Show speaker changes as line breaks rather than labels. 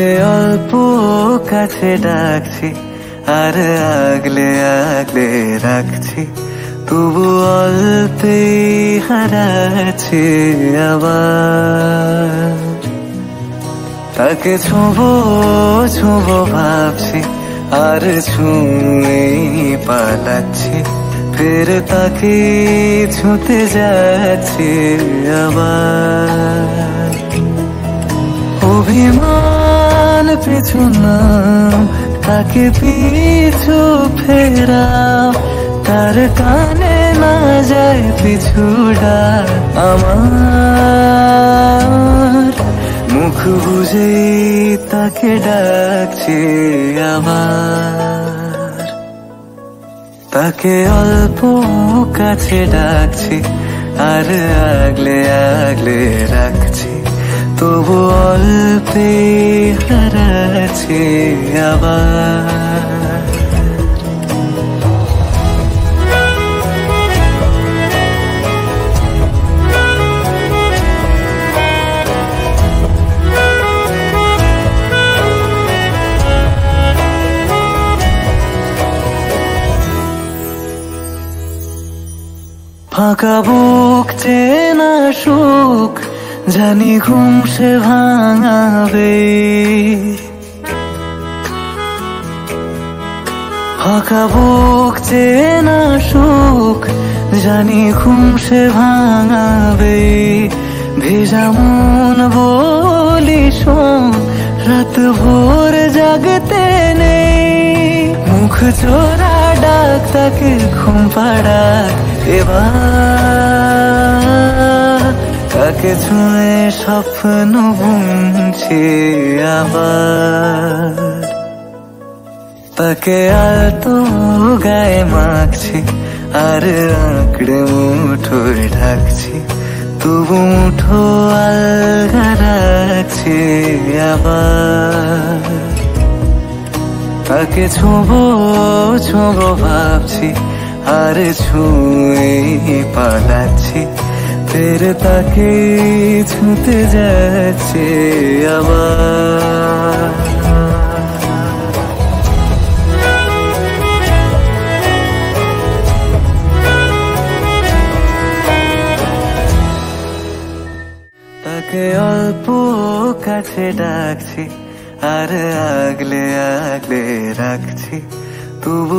তাকে অল্প কাছে ডাকছি, আর আগলে আগলে রাখছি। তবু অল্পে হারাচ্ছে আবার। তাকে ছোঁবো ছোঁবো ভাবছি, আর ছুঁয়ে পালাচ্ছি। ফের তাকে ছুঁতে যাচ্ছে আবার। অভিমান পিছু নাম তাকে পিছু ফেরাও তার কানে না যায় পিছুডা আমার। মুখ বুঝে তাকে ডাকছে আবার তাকে অল্প কাছে ডাকছি, আর আগলে আগলে রাখছি। তবু অল্পে হারাচ্ছে আবার ফাঁকা বুক চেনা সুখ জানি ঘুম সে ভাঙাবে। ফাঁকা বুক, চেনা সুখ, জানি ঘুম সে ভাঙাবে। ভেজা মন বলি শোন, রাত ভোর জাগতে নেই। মুখ চোরা ডাক, তাকে ঘুম পাড়াক এবার। তাকে ছুঁয়ে স্বপ্ন বুনছি আবার। তাকে আলতো গায়ে মাখছি, আর আঁকড়ে মুঠোয় ঢাকছি, তবু মুঠো আলগা আবার। তাকে ছোঁবো ছোঁবো ভাবছি, আর ছুঁয়ে পালাচ্ছি ফের তাকে ছুঁতে যাচ্ছে আমার। তাকে অল্প কাছে ডাকছি আর আগলে আগলে রাখছি তবু